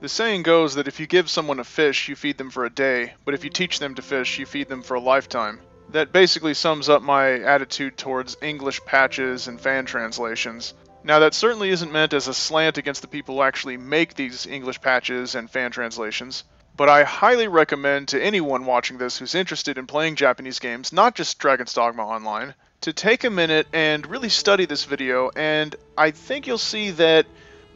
The saying goes that if you give someone a fish, you feed them for a day, but if you teach them to fish, you feed them for a lifetime. That basically sums up my attitude towards English patches and fan translations. Now, that certainly isn't meant as a slant against the people who actually make these English patches and fan translations, but I highly recommend to anyone watching this who's interested in playing Japanese games, not just Dragon's Dogma Online, to take a minute and really study this video, and I think you'll see that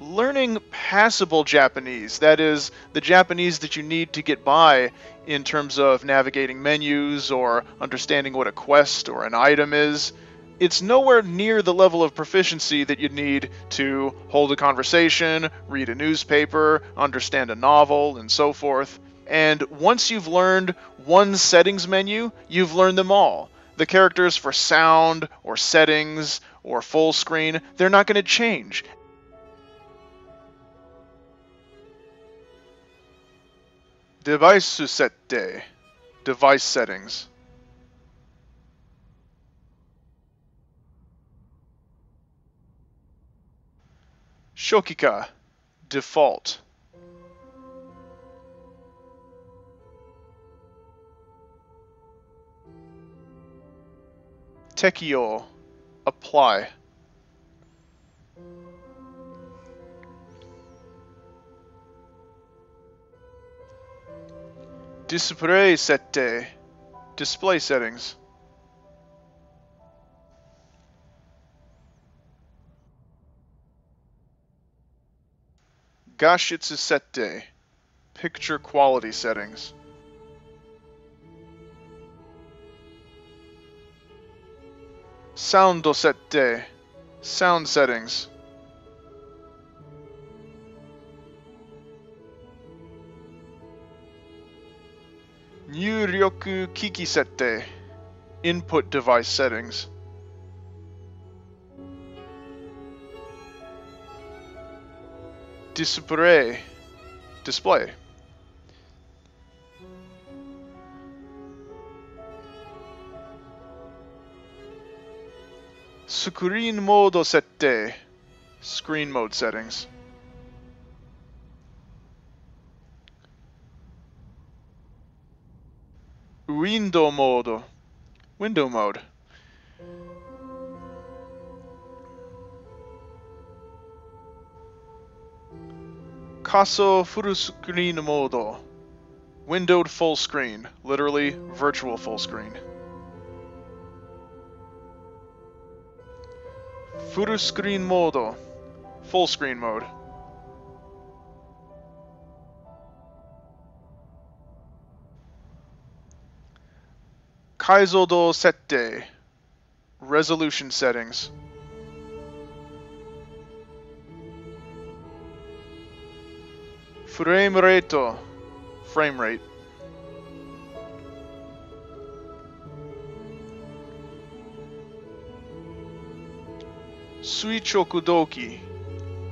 learning passable Japanese, that is, the Japanese that you need to get by in terms of navigating menus or understanding what a quest or an item is, it's nowhere near the level of proficiency that you need to hold a conversation, read a newspaper, understand a novel, and so forth. And once you've learned one settings menu, you've learned them all. The characters for sound or settings or full screen, they're not going to change. Device sette, device settings. Shokika, default. Tekio, apply. Display sette, uh, display settings. Gashitsu sette, picture quality settings. Sound sette, sound settings. Nyuryoku Kiki Sette Input device settings. Display Display. Screen mode sette Screen mode settings. Window mode. Window mode. Kaso full screen mode. Windowed full screen. Literally, virtual full screen. Full screen mode. Full screen mode. Kaizodo Sette Resolution settings. Frame rate frame rate. Suichokudoki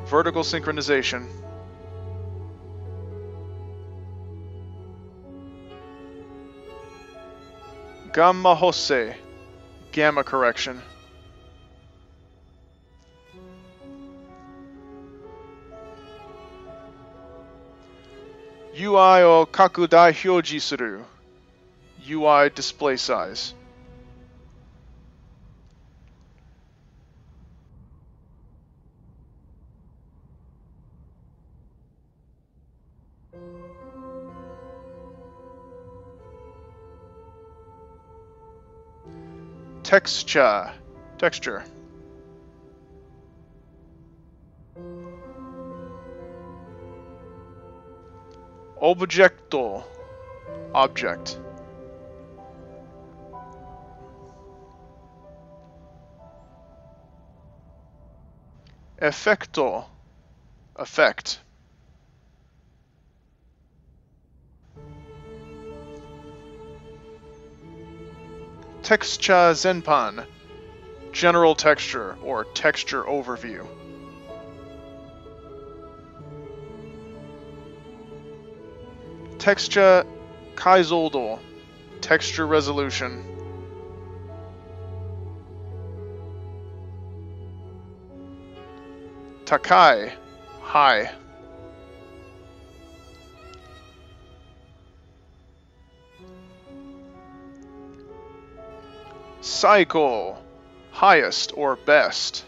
vertical synchronization. Gamma Hose, gamma correction. UI o kaku dai hyoji suru. UI display size. Texture, texture. Objecto, object. Effecto, effect. Texture Zenpan, General Texture or Texture Overview. Texture Kaizodo, Texture Resolution. Takai, High. Saiko, highest or best.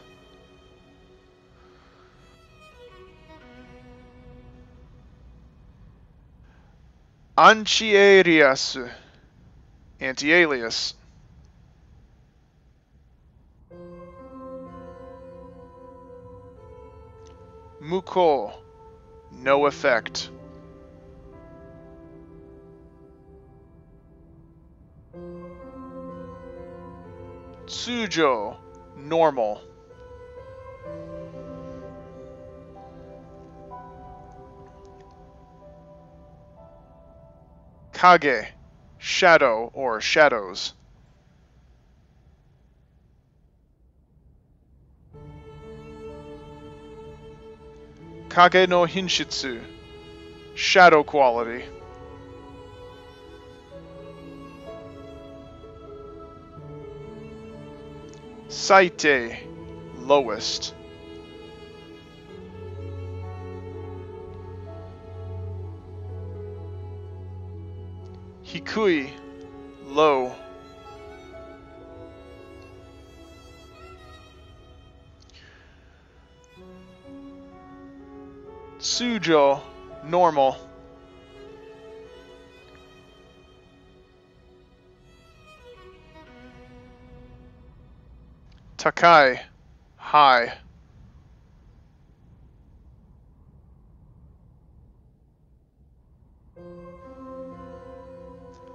Anti-alias, anti-alias. Muko, no effect. Tsujo, normal. Kage, shadow or shadows. Kage no Hinshitsu, shadow quality. Saite, lowest. Hikui, low. Tsujo, normal. Takai, high.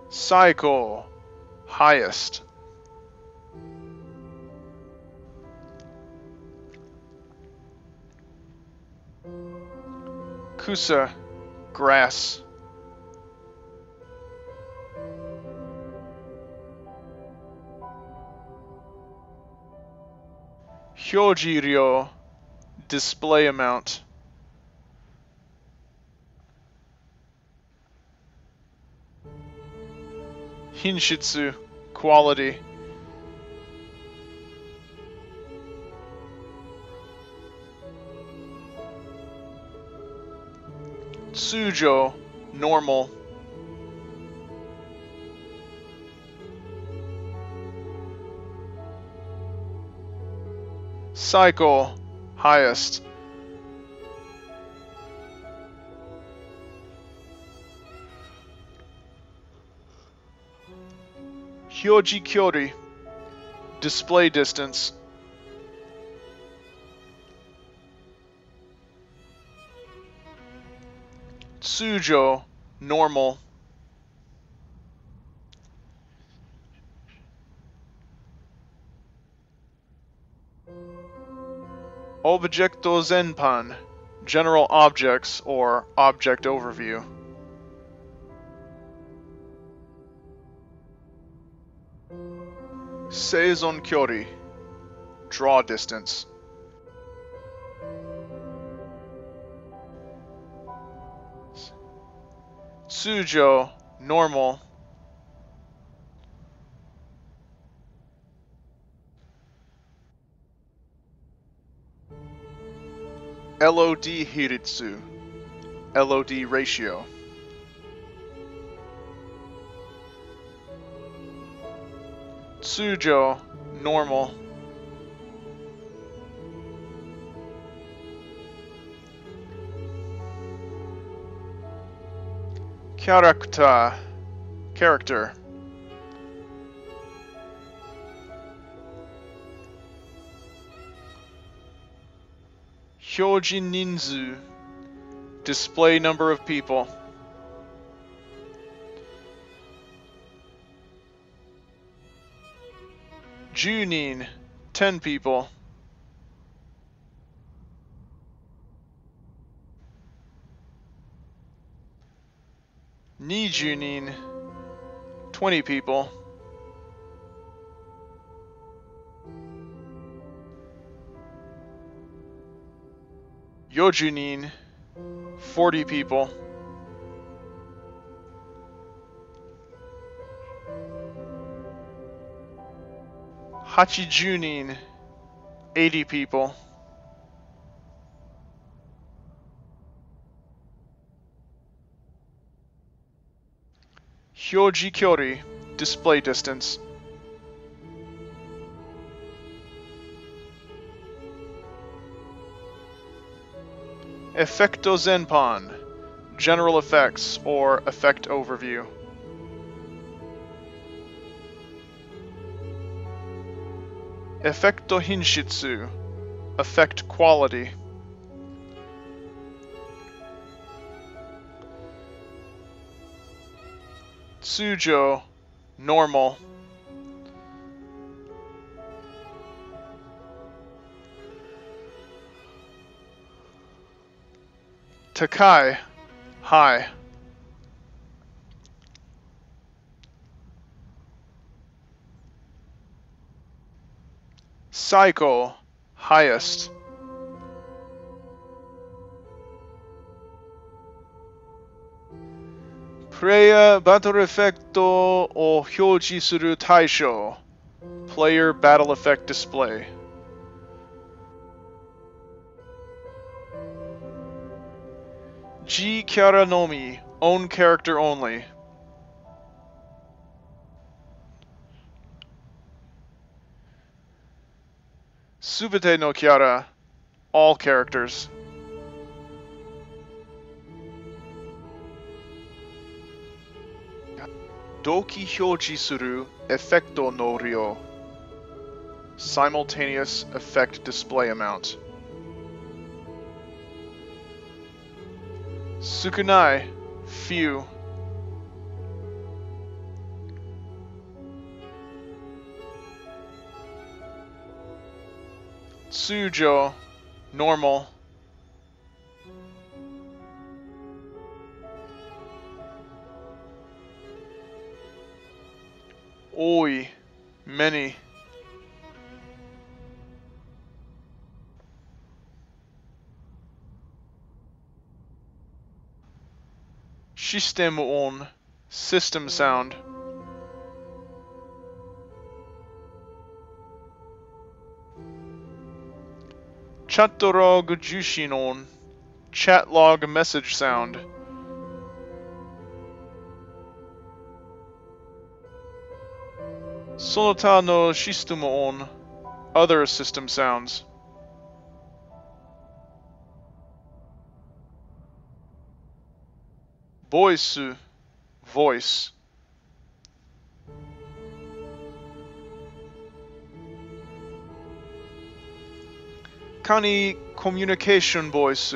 Saiko, highest. Kusa, grass. Hyojiryo, display amount. Hinshitsu, quality. Tsujo, normal. Saiko, highest. Hyoji Kyori, display distance. Tsujo, normal. Objecto Zenpan, general objects or object overview. Seizon Kyori, draw distance. Tsujo, normal. LOD Hiritsu, LOD ratio. Tsujo, normal. Character, character. Hyojin Ninzu, display number of people. Junin, 10 people. Nijunin, 20 people. Yojunin, 40 people. Hachijunin, 80 people. Hyoji Kyori, display distance. Effecto Zenpan general effects or effect overview. Effecto Hinshitsu, effect quality. Tsujo, normal. Takai, hi. Saiko, highest. Player battle effect or hyoji taisho. Player battle effect display. G. Kyaranomi, own character only. Subite no Kiara, all characters. Doki Hyoji Suru Effecto no Ryo Simultaneous Effect Display Amount Sukunai, few. Tsujo, normal. Oi, many. system on system sound. Chatorog Jushinon chat log message sound. Sonota no system on other system sounds. voice voice. Kani communication voice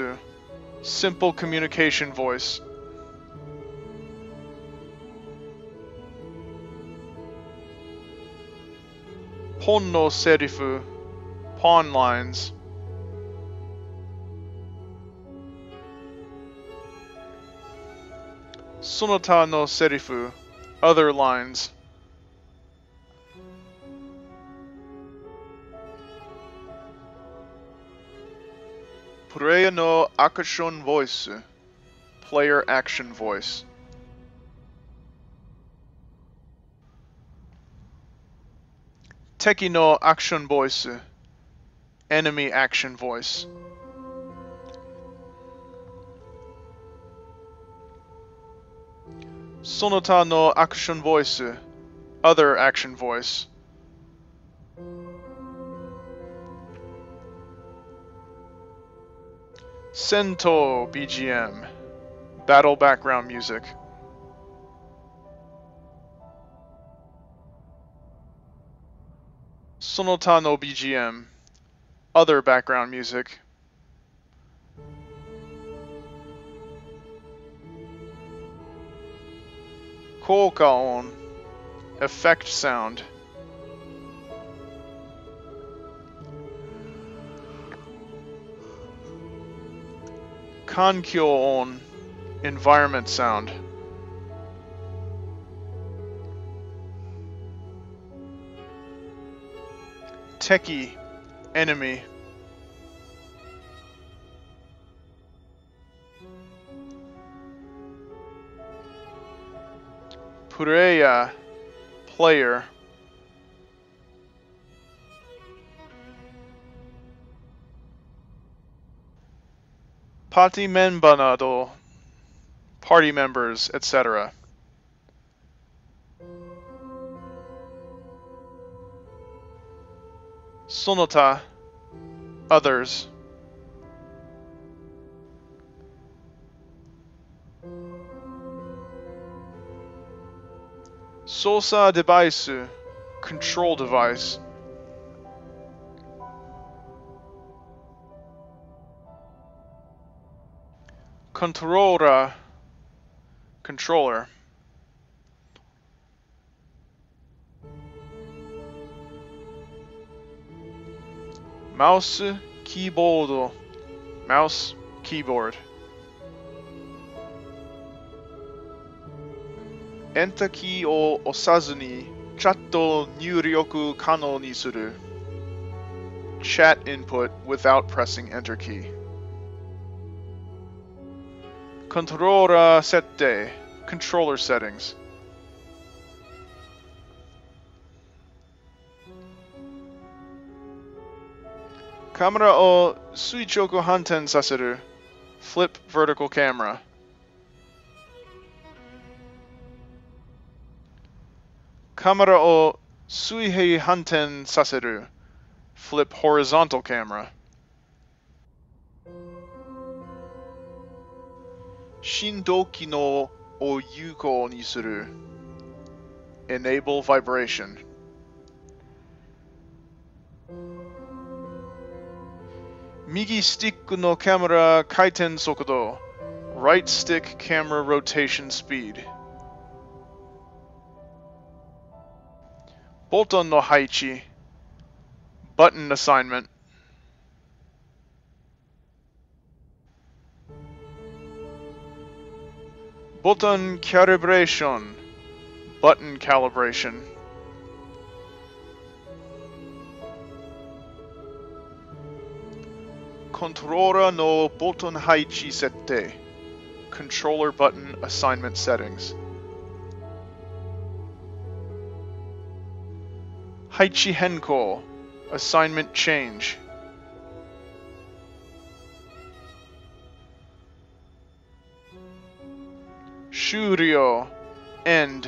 simple communication voice. Pono serifu pawn lines. Sonota no Serifu, other lines. Player no action voice. Player action voice. Teki no action voice. Enemy action voice. Sonota no action voice. Other action voice. Sento BGM. Battle background music. Sonota no BGM. Other background music. Korkaon effect sound. Konkyolon environment sound. Techie enemy Purea uh, player. Party members, etc. Sonota, others. 操作 device, uh, control device. Controller, controller. Mouse, keyboard, mouse, keyboard. Enter key を押さずにチャット入力可能にする Chat input without pressing enter key. Controller 設定 Controller settings. Camera を垂直反転させる Flip vertical camera. Kamera o suihei hanten saseru. Flip horizontal camera. Shindoki no ni suru. Enable vibration. Migi stick no camera kaiten sokudo. Right stick camera rotation speed. Button no Haichi. Button assignment. Button calibration. Button calibration. Controller no button haichi sette. Controller button assignment settings. Haichi Henko. Assignment change. Shuryo. End.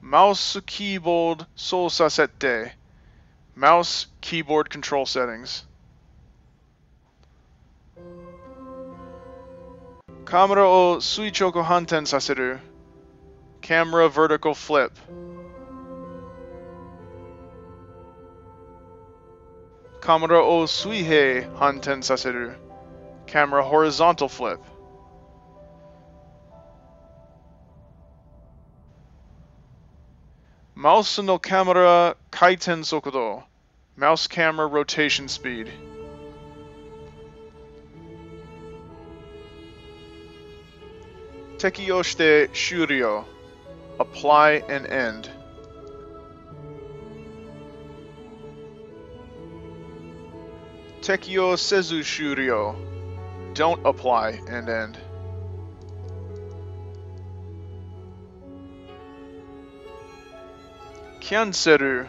Mouse keyboard soul sasette. Mouse keyboard control settings. Kamera o suichoku hanten saseru. Camera vertical flip. Kamera o suihei hanten saseru. Camera horizontal flip. Mouse no camera kaiten sokudo. Mouse camera rotation speed. Tekiyoshite Shuryo. Apply and end. Tekio Sezu Shuryo. Don't apply and end. Kyanseru.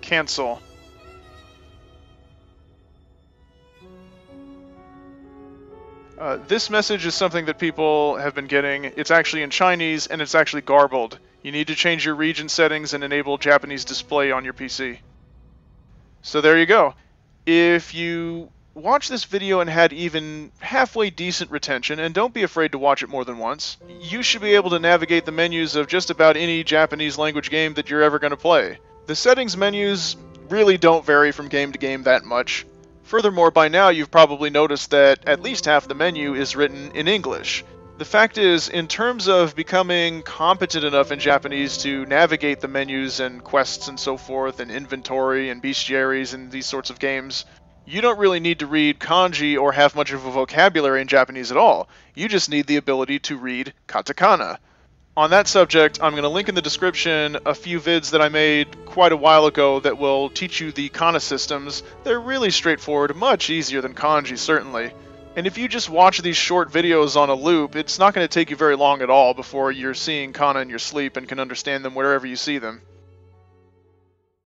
Cancel. Uh, this message is something that people have been getting. It's actually in Chinese and it's actually garbled. You need to change your region settings and enable Japanese display on your PC. So there you go. If you watch this video and had even halfway decent retention, and don't be afraid to watch it more than once, you should be able to navigate the menus of just about any Japanese language game that you're ever going to play. The settings menus really don't vary from game to game that much. Furthermore, by now you've probably noticed that at least half the menu is written in English. The fact is, in terms of becoming competent enough in Japanese to navigate the menus and quests and so forth, and inventory and bestiaries and these sorts of games, you don't really need to read kanji or have much of a vocabulary in Japanese at all. You just need the ability to read katakana. On that subject, I'm going to link in the description a few vids that I made quite a while ago that will teach you the kana systems. They're really straightforward, much easier than kanji, certainly. And if you just watch these short videos on a loop, it's not going to take you very long at all before you're seeing kana in your sleep and can understand them wherever you see them.